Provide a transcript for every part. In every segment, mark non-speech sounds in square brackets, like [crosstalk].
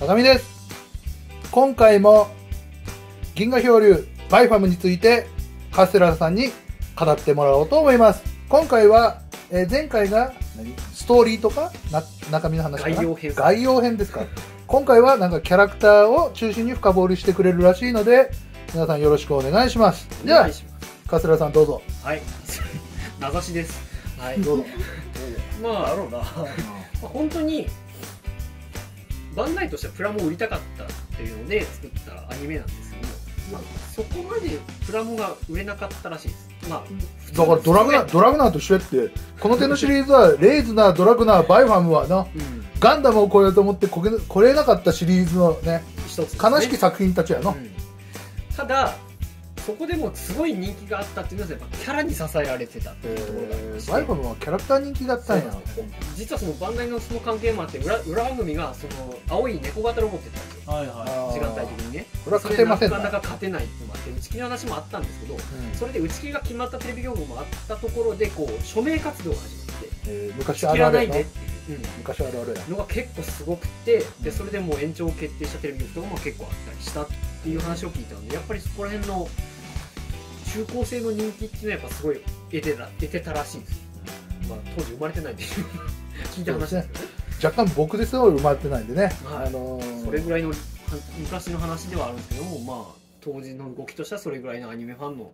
高見です。今回も銀河漂流バイファムについてカステラさんに語ってもらおうと思います。今回は、えー前回が何？ストーリーとか？な中身の話かな？概要編。概要編ですか？今回はなんかキャラクターを中心に深掘りしてくれるらしいので皆さんよろしくお願いします。じゃあカステラさんどうぞ。はい。[laughs] 名指しです。はい。どうぞ。[laughs] まあだろうな。[laughs] まあ本当にバンダイとしてはプラモを売りたかったっていうので作ったアニメなんですけども、まあ、そこまでプラモが売れなかったらしいです。まあだからドラグナードラグナーと一緒やってこの手のシリーズはレイズナードラグナーバイファムはなうん。ガンダムを超えようと思ってこけ来れなかったシリーズのねね。悲しき作品たちやの、うん。ただそこでもすごい人気があったっていうのはやっぱキャラに支えられてたっていうところがありまして、バイファムはキャラクター人気だったんや。実はそのバンダイのその関係もあって裏裏番組がその青い猫型ロボットやったんですよはい。はあー。時間帯的にねこれは勝てませんな。かなか勝てないっていうのもあって打ち切りの話もあったんですけどそれで打ち切りが決まったテレビ局もあったところでこう署名活動が始まってえー昔あるあるやのらないでっていう、うん昔あるあるやのが結構すごくてでそれでもう延長を決定したテレビ局とかも結構あったりしたっていう話を聞いたのでやっぱりそこら辺の中高生の人気っていうのはやっぱすごい得てた得てたらしいです、まあ、当時生まれてないんで聞いた話ですよね。[laughs] 若干僕ですよ生まれてないんでね、はい。あのーそれぐらいのは昔の話ではあるんですけどもまあ当時の動きとしてはそれぐらいのアニメファンの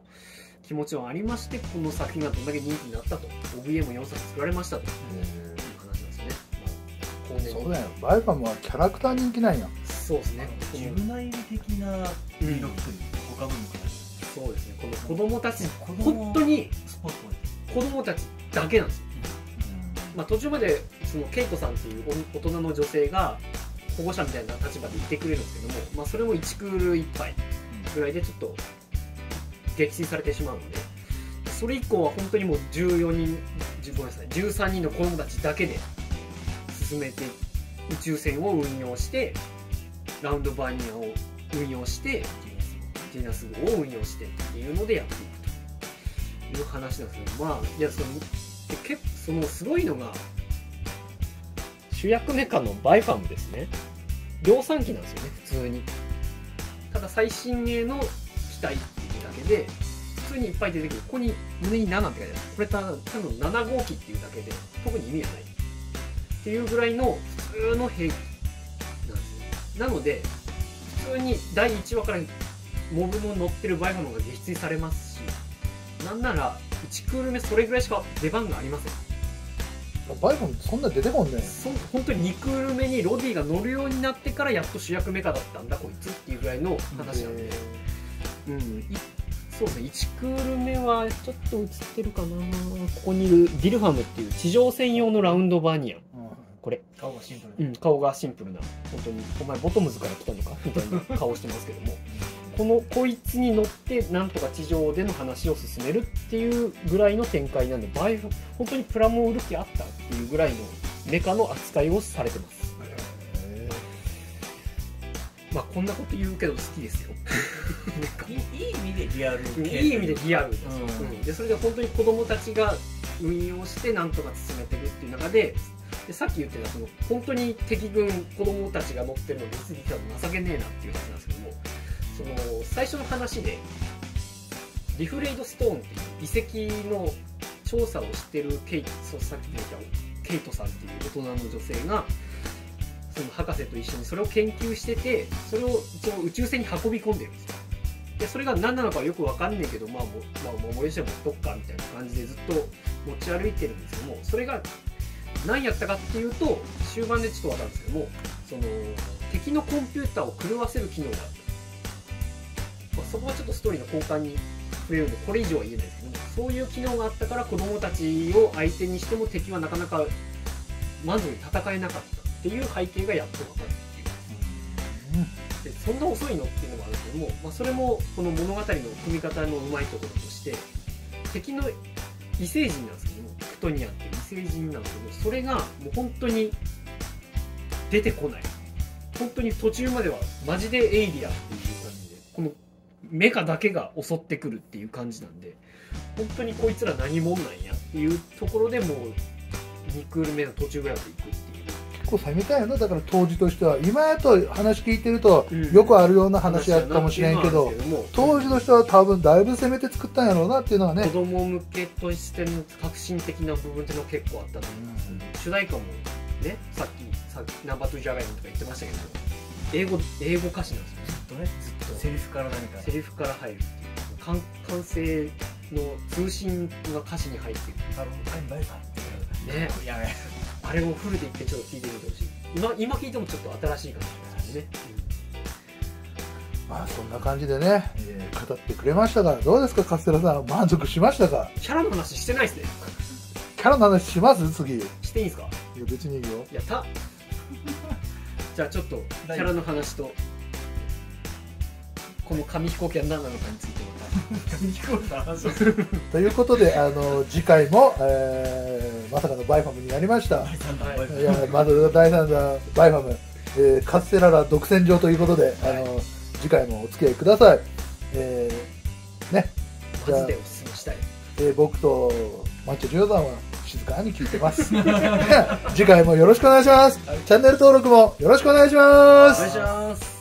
気持ちはありましてこの作品がどんだけ人気になったと OVA も4作作られましたと。いうえ話なんですよね、まあ、後年ーそうだよ。バイファムはキャラクター人気なんやそうですね。い。ジュブナイル的な魅力というか、ご家分のそうですね。この子供たち本当に子供たちだけなんですよ、まあ、途中までそのケイトさんっていう大人の女性が保護者みたいな立場でいてくれるんですけども、まあ、それも1クール1杯ぐらいでちょっと撃沈されてしまうのでそれ以降は本当にもう14人10ごめんなさい13人の子供たちだけで進めて宇宙船を運用してラウンドバーニアを運用してジェナス号を運用してっていうのでやっていくという話なんですけどまあいやそので結構そのすごいのが主役メカのバイファムですね。量産機なんですよね普通に。ただ最新鋭の機体っていうだけで普通にいっぱい出てくるここに胸に7って書いてある。これた多分7号機っていうだけで特に意味はないっていうぐらいの普通の兵器なんですよ。なので普通に第1話からモブの乗ってるバイファムが撃墜されますしなんなら1クール目それぐらいしか出番がありません。バイファムそんな出てこんねそ本当に2クール目にロディが乗るようになってからやっと主役メカだったんだこいつっていうぐらいの話なんで、うん、いそうですね。1クール目はちょっと映ってるかな。ここにいるディルファムっていう地上専用のラウンドバーニアこれ、顔がシンプルで。うん、顔がシンプルな。本当に。お前ボトムズから来たのか？みたいな顔してますけども [laughs] このこいつに乗ってなんとか地上での話を進めるっていうぐらいの展開なんでバイフ本当にプラモを売る気あったっていうぐらいのメカの扱いをされてます。えまあこんなこと言うけど好きですよ。メ [laughs] カいい意味でリアル系。いい意味でリアル。です、うん。うん。でそれで本当に子供たちが運用してなんとか進めていくっていう中ででさっき言ってたその本当に敵軍子供たちが乗ってるの別に多分情けねえなっていう話なんですけどもその最初の話でリフレイドストーンっていう遺跡の調査をしてるケイトさっき言ったケイトさんっていう大人の女性がその博士と一緒にそれを研究しててそれを一応宇宙船に運び込んでるんですよでそれが何なのかよくわかんないけどまあも、まあ、守りしてもどっかみたいな感じでずっと持ち歩いてるんですけどもそれが何やったかっていうと終盤でちょっとわかるんですけどもその敵のコンピューターを狂わせる機能があっ、そこはちょっとストーリーの交換に触れるのでこれ以上は言えないですけどもそういう機能があったから子供たちを相手にしても敵はなかなか満足に戦えなかったっていう背景がやっとわかるっていうでそんな遅いのっていうのもあるけども、まあ、それもこの物語の組み方のうまいところとして敵の異星人なんですけどもクトニアって異星人なんですけどそれがもう本当に出てこない本当に途中まではマジでエイリアンっていう感じでこのメカだけが襲ってくるっていう感じなんで本当にこいつら何者なんやっていうところでもう2クール目の途中ぐらいまで行くっていう結構攻めたいよなだから当時としては今やと話聞いてると、よくあるような話やったかもしれんけどうのはあるんですけ当時としては多分だいぶ攻めて作ったんやろうなっていうのはね子供向けとしての革新的な部分っていうのは結構あったと思います、主題歌もねさっきさっきナンバー2ジャガイモとか言ってましたけど英語英語歌詞なんですよ。ずっとねずっと。セリフから何かセリフから入るっていう。完完成の通信が歌詞に入っている。あのアイムバイバイね。やめあれをフルで一回ちょっと聞いてみてほしい。今今聞いてもちょっと新しい感じですね、まあそんな感じでね、えー語ってくれましたがどうですかカステラさん。満足しましたか？キャラの話してないですね。キャラの話します？次。いやしていいんですか？別にいいよ。やったじゃあちょっとキャラの話とこの紙飛行機は何なのかについてまた紙飛行機の話？をするということであの次回も、えーまさかのバイファムになりました。第三弾はいいやまず第3弾バイファム、えーカステララ独占状ということで、あの次回もお付き合いください、えーね。じゃあマジでおすすめしたい。えー僕とマッチョジョーダンは？静かに聞いてます。[laughs] 次回もよろしくお願いします、チャンネル登録もよろしくお願いします。お願いします。